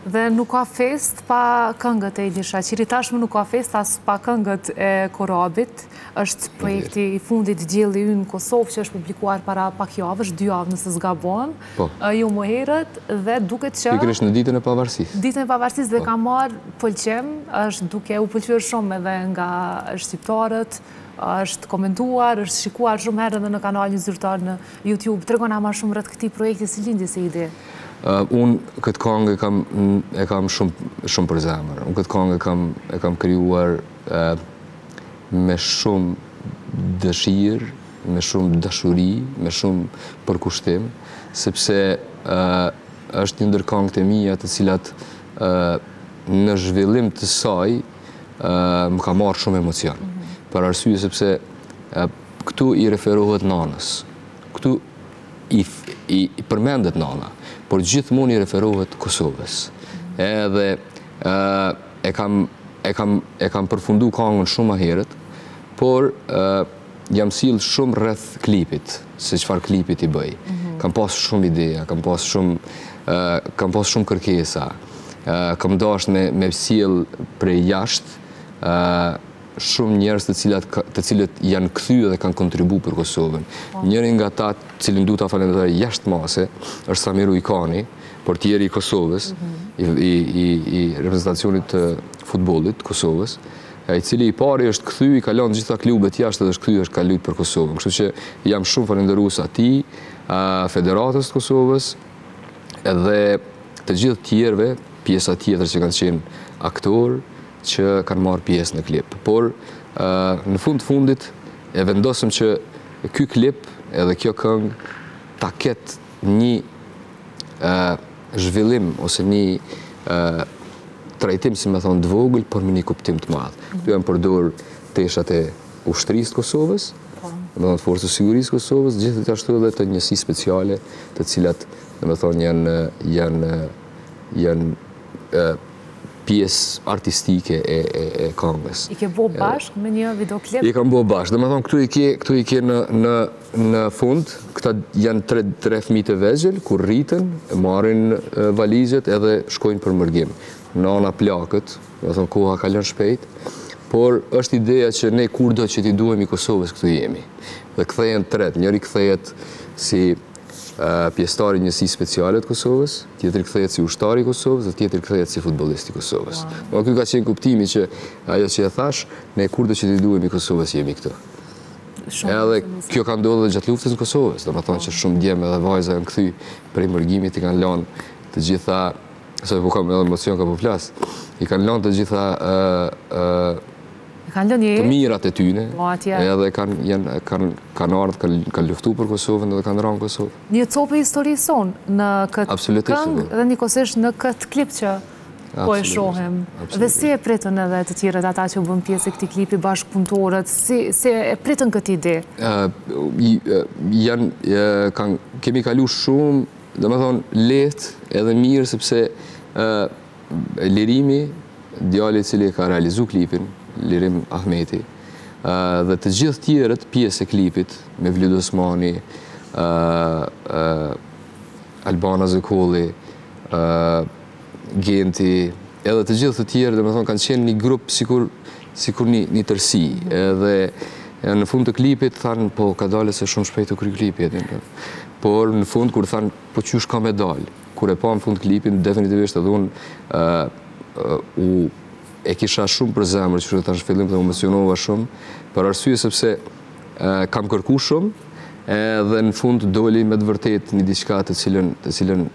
Dhe nuk ka festë pa këngët e Ilir Shaqirit, tashmë nuk ka festë as pa këngët e Korabit, është projekti i fundit Dielli ynë Kosovë që është publikuar para pak javësh, dy javë nëse s'gaboj, po. jo më herët dhe duket që... Pikërisht në ditën e pavarësisë. Ditën e pavarësisë dhe po. ka marrë pëlqim, është duke u pëlqyer shumë edhe nga shqiptarët, Është komentuar, është shikuar shumë herë edhe në kanalin zyrtar në YouTube. Tregona ma shumë rreth këtij projekti si lindi si ide? Unë këtë kangë e kam shumë për zemër. Unë këtë kangë e kam krijuar me shumë dëshirë, me shumë dashuri, me shumë përkushtim, sepse është një ndër kangët e mia të cilat në zhvillim të saj, më ka marrë shumë emocion. Mhm. Për arsye sepse këtu i referohet nanës. Këtu i, i, i përmendet nana, por gjithmonë i referohet Kosovës. Mhm. Edhe e kam e kam e kam përfundu kangën shumë ma herët, por Jam sjell shumë rreth klipit, se çfarë klipi t'i bëj. Mhm. Kam pas shumë ideja, kam pas shumë kam pas shumë kërkesa. Kam dasht me me sjell prej jashtë shumë njerëz të cilat të cilët janë kthy dhe kanë kontribu për Kosovën. Po. Njërin nga ata, cilin du ta falenderoj jashtë mase, është Samir Ujkani, portieri i Kosovës, mhm. i i i reprezentacionit të futbollit të Kosovës. I cili i pari është kthy i ka lanë të gjitha klubet jashtë dhe është kthy edhe ka lujt për Kosovën. Kështu që jam shumë falënderues atij, Federatës të Kosovës dhe të gjithë tjerëve, pjesa tjetër që kanë qenë aktorë që kanë marrë pjesë në klip. Por në fund të fundit e vendosëm që ky klip edhe kjo këngë ta ketë një zhvillim ose një trajtim, si me thënë, të vogël, por me një kuptim të madh. Këtu janë përdor teshat e ushtrisë të Kosovës, po. domethënë të forcës të sigurisë të Kosovës, gjithashtu edhe të njësisë speciale, të cilat, domethënë, janë, janë, janë, pjesë artistike e kangës. I ke bo bashkë me një videoklip? I kam bo bashkë, domethënë këtu i ke, këtu i ke në fund, këta janë tre, tre fmi të vegjël, kur rriten, marrin valixhet edhe shkojnë për mërgim. Nana plaket, domethënë koha kalon shpejt, por është ideja që ne kurdo që t'i duhemi Kosovës këtu jemi. Dhe kthehen të tretë, njëri kthehet si Pjesëtar i Njësisë Speciale të Kosovës, tjetri kthehet si ushtar i Kosovës dhe tjetri kthehet si futbollist i Kosovës. Wow. Ky ka qenë kuptimi që ajo që e thashë, ne kurdo që t'i duhemi Kosovës jemi këtu. Shumë edhe kjo ka ndodhur edhe gjatë luftës në Kosovë, domethënë që shumë djem edhe vajza janë kthy prej mërgimit i kanë lënë të gjitha se po kam edhe emocion ka po flas. I kanë lënë të gjitha ë ë të mirat e tyne, edhe kanë ardhë, kanë luftu për Kosovën dhe kanë ranë n'Kosovë. Një copë e historisë sonë në këtë këngë dhe një kosishë në këtë klip që po e shohim. Dhe si e pritën edhe të tjerët ata që bënë pjesë e këtij klipi bashkëpunëtorët, si e pritën këtë ide? Kemi kalu shumë, domethënë, lehtë edhe mirë, sepse Lirimi, djali i cili e ka realizu klipin, Lirim Ahmeti, dhe të gjithë tjerët pjesë e klipit, Mevlid Osmani, Albana Zekolli, Genti, edhe të gjithë të tjerë, domethënë, kanë qenë një grup sikur, sikur një, një tërsi, edhe në fund të klipit thanë, po ka dalë se shumë shpejt u kry klipi, por në fund kur thanë, po qysh ka me dalë, Kur e panë në fund klipin, definitivisht edhe unë u e kisha shumë për zemër, që është në fillim dhe u emocionova shumë, për arsye sepse kam kërku shumë, dhe në fund doli me të vërtetë një diçka të cilën, të cilën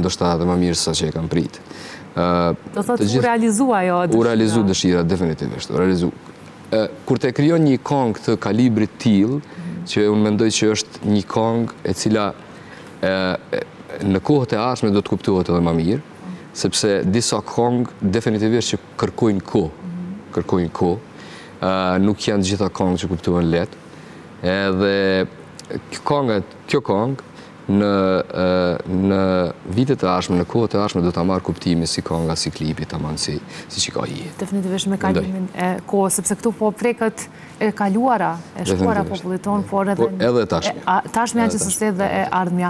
ndoshta edhe më mirë sa që e kam prit. Do thotë u realizua ajo dëshira. U realizu dëshira definitivisht, u realizu. Kur ti krijon një kong të kalibrit të tillë, që unë mendoj që është një kong e cila Në kohët e ardhshme do të kuptohet edhe më mirë, sepse disa këngë definitivisht që kërkojnë kohë, kërkojnë kohë, nuk janë të gjitha këngë që kuptohen lehtë. Edhe kënga, kjo këngë në në vitet e ardhshme, në kohët e ardhshme do ta marrë kuptimin si kënga, si klipi, tamam si siç ka hije. Definitivisht me kalimin e kohës, sepse këtu po preket e kaluara, e shkuara e popullit tonë, por edhe... Edhe e tashmja. E tashmja që sot është dhe e ardhmja.